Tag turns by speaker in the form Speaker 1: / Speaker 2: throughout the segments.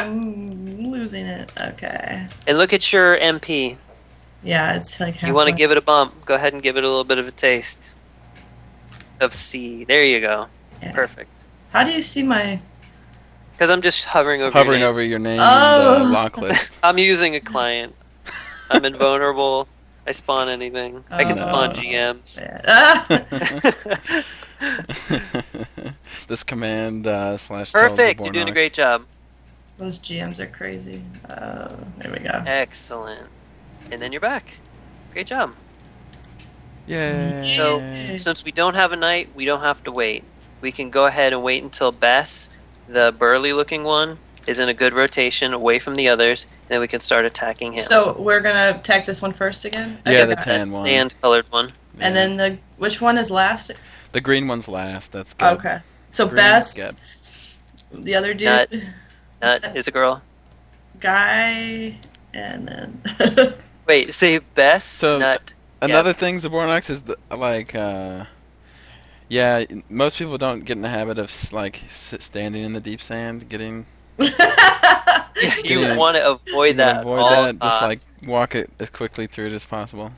Speaker 1: I'm losing it. Okay.
Speaker 2: And look at your MP.
Speaker 1: Yeah, it's like halfway.
Speaker 2: You want to give it a bump? Go ahead and give it a little bit of a taste of C. There you go.
Speaker 1: Yeah.
Speaker 2: Perfect.
Speaker 1: How do you see my?
Speaker 2: Because I'm just hovering over.
Speaker 3: Hovering
Speaker 2: your name.
Speaker 3: over your name
Speaker 1: Oh.
Speaker 3: and the lock list.
Speaker 2: I'm using a client. I'm invulnerable. I spawn anything. I can spawn
Speaker 1: Oh.
Speaker 2: GMs.
Speaker 1: Ah!
Speaker 3: this command uh, slash.
Speaker 2: Perfect. You're doing a great job.
Speaker 1: Those GMs are crazy. Oh, there we go.
Speaker 2: Excellent. And then you're back. Great job.
Speaker 3: Yay.
Speaker 2: So, since we don't have a knight, we don't have to wait. We can go ahead and wait until Bes, the burly looking one, is in a good rotation away from the others, and then we can start attacking him.
Speaker 1: So we're gonna attack this one first again.
Speaker 3: Yeah,
Speaker 1: Okay,
Speaker 3: the
Speaker 1: got it.
Speaker 3: tan one.
Speaker 2: Sand colored one.
Speaker 1: And then the which one is last?
Speaker 3: the green one's last. That's good.
Speaker 1: Okay. So
Speaker 3: Green,
Speaker 1: Bes,
Speaker 3: yep.
Speaker 1: the other dude,
Speaker 2: Nut. Nut is a girl.
Speaker 1: guy, and then
Speaker 2: Wait, say Bes,
Speaker 3: So-
Speaker 2: Nut.
Speaker 3: Another thing, Zbornox is the, like, uh, yeah, most people don't get in the habit of like standing in the deep sand, getting
Speaker 2: you
Speaker 3: Yeah.
Speaker 2: want to avoid that.
Speaker 3: avoid
Speaker 2: all
Speaker 3: that. Just like walk it as quickly through it as possible.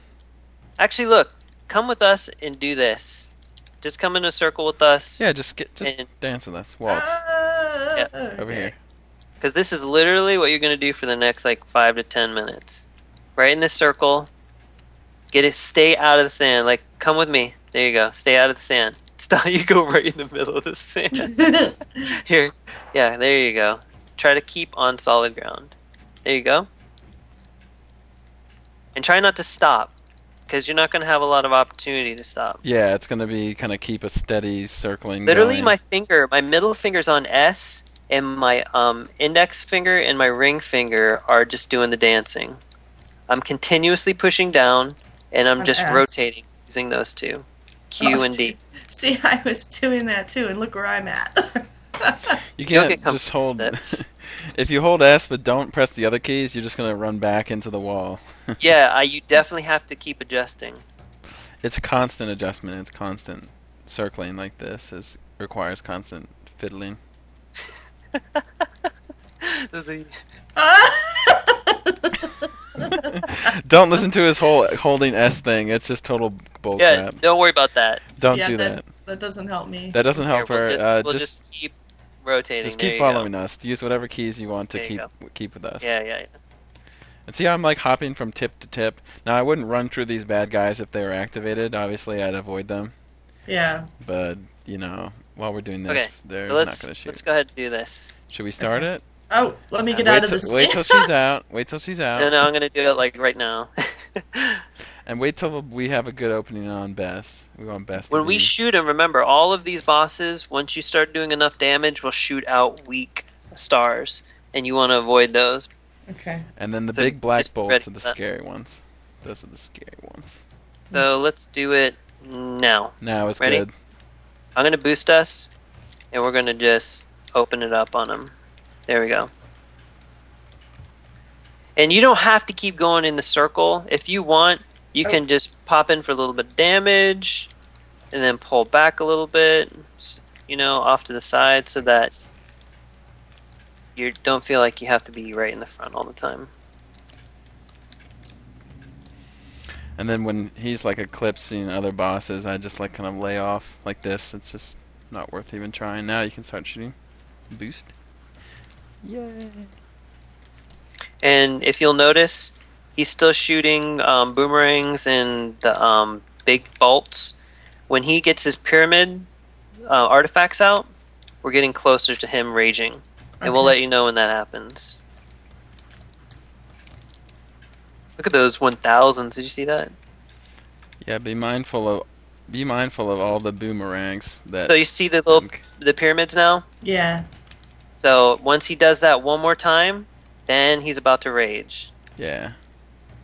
Speaker 2: Actually, look, come with us and do this. Just come in a circle with us.
Speaker 3: Yeah, just get just
Speaker 2: And-
Speaker 3: dance with us. Waltz
Speaker 1: Ah,
Speaker 3: over
Speaker 1: okay.
Speaker 3: here.
Speaker 2: Because this is literally what you're going to do for the next like five to ten minutes. Right in this circle. Get it. Stay out of the sand. Like, come with me. There you go. Stay out of the sand. Stop. You go right in the middle of the sand. Here. Yeah. There you go. Try to keep on solid ground. There you go. And try not to stop, because you're not going to have a lot of opportunity to stop.
Speaker 3: Yeah, it's gonna be kind of keep a steady circling.
Speaker 2: Literally,
Speaker 3: going.
Speaker 2: my finger, my middle finger's on S, and my um, index finger and my ring finger are just doing the dancing. I'm continuously pushing down, and I'm just
Speaker 1: S.
Speaker 2: rotating using those two, Q
Speaker 1: Oh,
Speaker 2: and D.
Speaker 1: See, I was doing that too, and look where I'm at.
Speaker 3: You can't just hold.
Speaker 2: that.
Speaker 3: if you hold S but don't press the other keys, you're just gonna run back into the wall.
Speaker 2: yeah, I, you definitely have to keep adjusting.
Speaker 3: It's constant adjustment. It's constant circling like this. Is requires constant fiddling.
Speaker 2: The-
Speaker 3: Don't listen to his whole holding S thing. It's just total bull
Speaker 2: yeah,
Speaker 3: crap.
Speaker 2: don't worry about that.
Speaker 3: Don't
Speaker 1: yeah,
Speaker 3: do
Speaker 1: that,
Speaker 3: that.
Speaker 1: that doesn't help me.
Speaker 3: That doesn't help
Speaker 2: Here,
Speaker 3: her.
Speaker 2: We'll just,
Speaker 3: uh,
Speaker 2: we'll
Speaker 3: just
Speaker 2: just keep rotating.
Speaker 3: just
Speaker 2: There
Speaker 3: keep
Speaker 2: you go.
Speaker 3: following us. Use whatever keys you want to
Speaker 2: There you
Speaker 3: keep keep with us.
Speaker 2: Yeah, yeah, yeah.
Speaker 3: And see how I'm like hopping from tip to tip. Now I wouldn't run through these bad guys if they were activated. Obviously, I'd avoid them.
Speaker 1: yeah.
Speaker 3: But you know, while we're doing this,
Speaker 2: Okay,
Speaker 3: they're
Speaker 2: So
Speaker 3: not
Speaker 2: let's
Speaker 3: gonna shoot.
Speaker 2: let's go ahead and do this.
Speaker 3: Should we start
Speaker 1: Okay.
Speaker 3: it?
Speaker 1: Oh, let me uh, get
Speaker 3: wait
Speaker 1: out of
Speaker 3: till,
Speaker 1: the
Speaker 3: wait till she's out. Wait till she's out.
Speaker 2: No, no, I'm gonna do it like right now.
Speaker 3: And wait till we have a good opening on Bes. We want Bes. to
Speaker 2: when we
Speaker 3: be-
Speaker 2: shoot and remember all of these bosses. Once you start doing enough damage, will shoot out weak stars, and you want to avoid those.
Speaker 1: Okay.
Speaker 3: and then the
Speaker 2: so
Speaker 3: big black bolts are the scary ones. Those are the scary ones.
Speaker 2: So let's do it now.
Speaker 3: Now it's
Speaker 2: Ready?
Speaker 3: good.
Speaker 2: I'm gonna boost us, and we're gonna just open it up on them. There we go. And you don't have to keep going in the circle. If you want, you can just pop in for a little bit of damage, and then pull back a little bit, you know, off to the side, so that you don't feel like you have to be right in the front all the time.
Speaker 3: And then when he's like eclipsing other bosses, I just like kind of lay off like this. It's just not worth even trying. Now you can start shooting. Boost. Yay.
Speaker 2: And if you'll notice, he's still shooting um, boomerangs and the um, big bolts. When he gets his pyramid uh, artifacts out, we're getting closer to him raging. And we'll let you know when that happens. Look at those 1000s. Did you see that?
Speaker 3: Yeah, be mindful of be mindful of all the boomerangs that
Speaker 2: So you see the little the pyramids now?
Speaker 1: Yeah.
Speaker 2: So once he does that one more time, then he's about to rage.
Speaker 3: Yeah.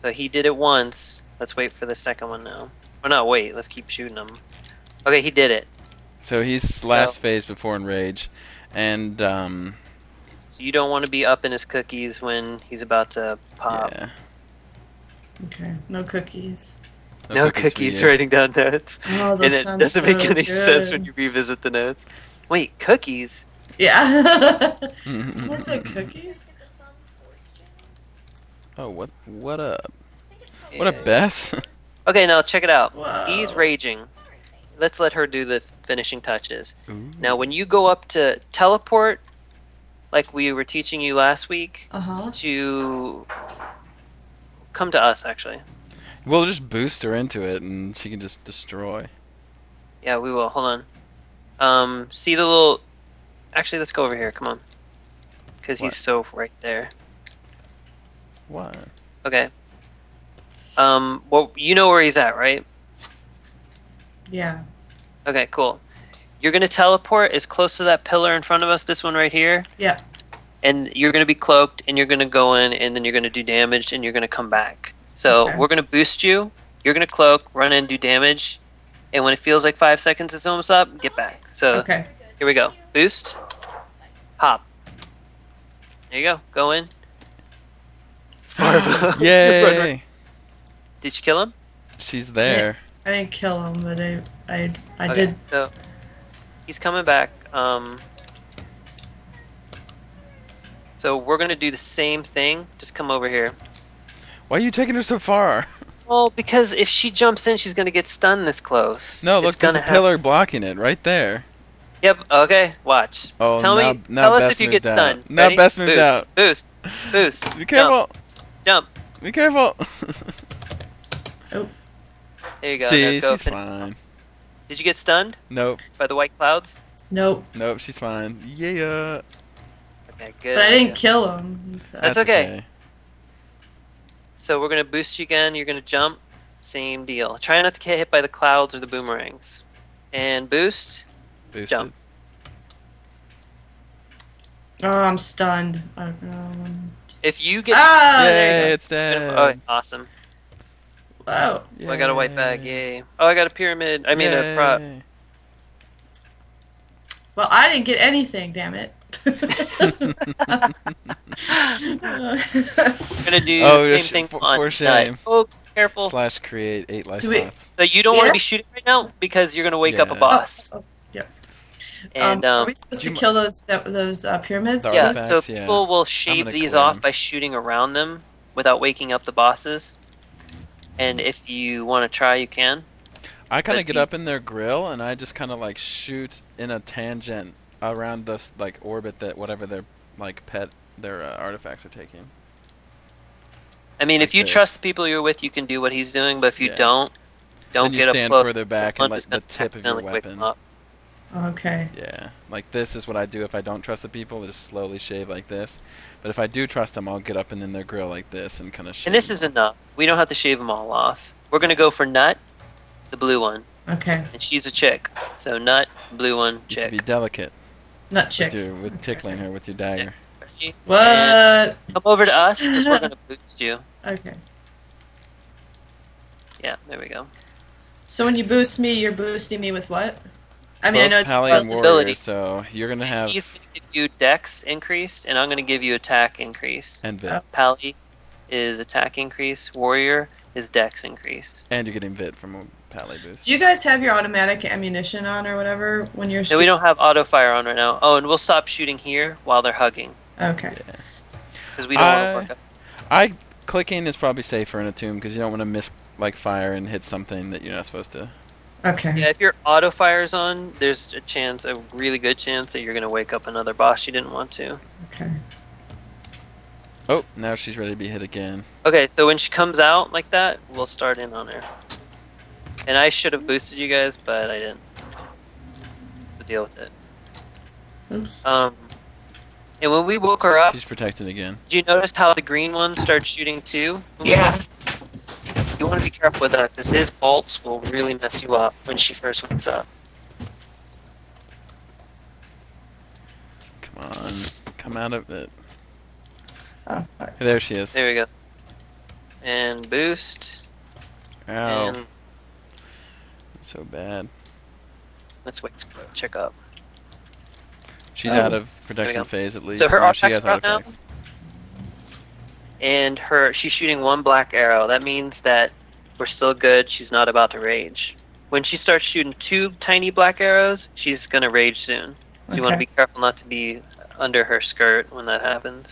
Speaker 2: So he did it once. Let's wait for the second one now. Or not wait, let's keep shooting him. Okay, he did it.
Speaker 3: So he's
Speaker 2: So-
Speaker 3: last phase before enrage, and um,
Speaker 2: So you don't want to be up in his cookies when he's about to pop.
Speaker 3: yeah.
Speaker 1: Okay. No cookies.
Speaker 2: No,
Speaker 3: for
Speaker 2: cookies
Speaker 3: you.
Speaker 2: writing down notes.
Speaker 1: Oh,
Speaker 2: and it doesn't make
Speaker 1: so
Speaker 2: any sense when you revisit the notes. Wait, cookies?
Speaker 1: Yeah. What's it, cookies?
Speaker 3: oh, what? What up? What a
Speaker 2: Yeah.
Speaker 3: Bes?
Speaker 2: Okay, now check it out.
Speaker 1: Wow.
Speaker 2: He's raging. Let's let her do the finishing touches.
Speaker 3: Ooh.
Speaker 2: Now, when you go up to teleport, like we were teaching you last week,
Speaker 1: Uh huh.
Speaker 2: to come to us, actually.
Speaker 3: We'll just boost her into it, and she can just destroy.
Speaker 2: Yeah, we will. Hold on. Um, see the little. Actually, let's go over here. Come on. Because he's so right there.
Speaker 3: What?
Speaker 2: Okay. Um, well, you know where he's at, right?
Speaker 1: Yeah.
Speaker 2: Okay, cool. You're gonna teleport as close to that pillar in front of us, this one right here.
Speaker 1: Yeah.
Speaker 2: And you're gonna be cloaked, and you're gonna go in, and then you're gonna do damage, and you're gonna come back. So
Speaker 1: Okay.
Speaker 2: we're gonna boost you. You're gonna cloak, run in, do damage, and when it feels like five seconds is almost up, get back. So
Speaker 1: Okay.
Speaker 2: here we go. Boost. Hop. There you go. Go in. Farva.
Speaker 3: Yay!
Speaker 2: Did you kill him?
Speaker 3: She's there.
Speaker 1: I didn't kill him, but I I I
Speaker 2: Okay,
Speaker 1: did.
Speaker 2: So he's coming back. Um, so we're gonna do the same thing. Just come over here.
Speaker 3: Why are you taking her so far?
Speaker 2: Well, because if she jumps in, she's gonna get stunned this close.
Speaker 3: No,
Speaker 2: It's
Speaker 3: look, there's a
Speaker 2: gonna hap-
Speaker 3: pillar blocking it right there.
Speaker 2: Yep. Okay. Watch.
Speaker 3: Oh,
Speaker 2: tell
Speaker 3: now,
Speaker 2: me.
Speaker 3: now
Speaker 2: tell us if you get
Speaker 3: out.
Speaker 2: stunned.
Speaker 3: Now
Speaker 2: Ready?
Speaker 3: Bes moved
Speaker 2: boost,
Speaker 3: out.
Speaker 2: Boost. Boost.
Speaker 3: Be careful.
Speaker 2: Jump.
Speaker 3: Be careful. Oh.
Speaker 2: There you go.
Speaker 3: See,
Speaker 2: now go
Speaker 3: she's
Speaker 2: fin-
Speaker 3: fine.
Speaker 2: Did you get stunned
Speaker 3: Nope,
Speaker 2: by the white clouds?
Speaker 1: Nope.
Speaker 3: nope, she's fine. Yeah.
Speaker 2: Okay. Good.
Speaker 1: But I didn't kill him. So.
Speaker 2: That's okay. So we're gonna boost you again. You're gonna jump. Same deal. Try not to get hit by the clouds or the boomerangs. And boost.
Speaker 3: Boosted.
Speaker 2: Jump.
Speaker 1: Oh, I'm stunned. Um,
Speaker 2: If you get.
Speaker 1: ah, there
Speaker 3: Yay,
Speaker 1: you go.
Speaker 3: it's dead.
Speaker 2: Oh, awesome.
Speaker 1: Wow.
Speaker 2: Oh, I got a white bag. Yay. Oh, I got a pyramid. I mean a prop.
Speaker 1: Well, I didn't get anything. Damn it.
Speaker 2: We're gonna do
Speaker 3: Oh,
Speaker 2: the same
Speaker 3: sh-
Speaker 2: thing
Speaker 3: for-
Speaker 2: on
Speaker 3: for shame.
Speaker 2: Oh, careful.
Speaker 3: Slash create eight life
Speaker 1: Do we-
Speaker 3: spots.
Speaker 2: So you don't want to be shooting right now because you're gonna wake up a boss.
Speaker 1: Oh, oh, yep.
Speaker 2: And
Speaker 1: um,
Speaker 2: um,
Speaker 1: are we supposed to
Speaker 3: you
Speaker 1: kill those that, those uh, pyramids?
Speaker 2: Yeah,
Speaker 3: artifacts,
Speaker 2: so
Speaker 3: yeah.
Speaker 2: people will shave these
Speaker 3: clear
Speaker 2: off
Speaker 3: them.
Speaker 2: by shooting around them without waking up the bosses. And if you want to try, you can.
Speaker 3: I kind of get
Speaker 2: you-
Speaker 3: up in their grill and I just kind of like shoot in a tangent around this like orbit that whatever their like pet their uh, artifacts are taking.
Speaker 2: I mean, if you
Speaker 3: this.
Speaker 2: trust the people you're with, you can do what he's doing. But if you
Speaker 3: Yeah.
Speaker 2: don't, don't
Speaker 3: Then you
Speaker 2: get up
Speaker 3: stand
Speaker 2: close.
Speaker 3: further back and
Speaker 2: Someone
Speaker 3: let the tip of your
Speaker 2: accidentally wake them
Speaker 3: weapon-
Speaker 1: Okay.
Speaker 3: Yeah, like this is what I do if I don't trust the people. Just slowly shave like this. But if I do trust them, I'll get up and in their grill like this and kind of shave.
Speaker 2: And this
Speaker 3: them
Speaker 2: is enough. We don't have to shave them all off. We're gonna go for Nut, the blue one,
Speaker 1: Okay.
Speaker 2: and she's a chick. So Nut, blue one, chick.
Speaker 3: to be delicate
Speaker 1: Nut
Speaker 3: with,
Speaker 1: chick.
Speaker 3: your, with tickling her with your dagger.
Speaker 2: And
Speaker 1: What?
Speaker 2: come over to us because we're gonna boost you.
Speaker 1: Okay.
Speaker 2: Yeah, there we go.
Speaker 1: So when you boost me, you're boosting me with what? I mean, I know it's
Speaker 3: Pally and
Speaker 2: the
Speaker 3: warrior,
Speaker 2: ability.
Speaker 3: so you're gonna have
Speaker 2: He's gonna give you Dex increased, and I'm gonna give you attack increase.
Speaker 3: and Vit,
Speaker 1: Oh.
Speaker 2: Pally is attack increase. Warrior is Dex increased.
Speaker 3: and you're getting Vit from a Pally boost.
Speaker 1: Do you guys have your automatic ammunition on or whatever when you're?
Speaker 2: No, we don't have auto fire on right now. Oh, and we'll stop shooting here while they're hugging
Speaker 1: Okay.
Speaker 2: because we don't want
Speaker 3: I-
Speaker 2: to work up.
Speaker 3: I clicking is probably safer in a tomb because you don't want to miss like fire and hit something that you're not supposed to.
Speaker 1: Okay.
Speaker 2: Yeah, if your auto fire's on, there's a chance, a really good chance that you're gonna wake up another boss you didn't want to.
Speaker 1: Okay.
Speaker 3: Oh, now she's ready to be hit again.
Speaker 2: Okay, so when she comes out like that, we'll start in on her. And I should have boosted you guys, but I didn't. So deal with it.
Speaker 1: Oops.
Speaker 2: Um, and when we woke her up,
Speaker 3: She's protected again.
Speaker 2: did you notice how the green one started shooting too?
Speaker 1: Yeah.
Speaker 2: You want to be careful with that because his bolts will really mess you up when she first wakes up.
Speaker 3: Come on, come out of it.
Speaker 1: Oh, fuck.
Speaker 3: There she is.
Speaker 2: There we go. And boost.
Speaker 3: Ow,
Speaker 2: And
Speaker 3: so bad.
Speaker 2: let's wait. Check up.
Speaker 3: She's
Speaker 1: Oh.
Speaker 3: out of protection phase at least.
Speaker 2: So her
Speaker 3: now she
Speaker 2: artifacts
Speaker 3: has
Speaker 2: are out now?
Speaker 3: artifacts.
Speaker 2: And her, she's shooting one black arrow. That means that we're still good. She's not about to rage. When she starts shooting two tiny black arrows, she's gonna rage soon. You want to be careful not to be under her skirt when that happens.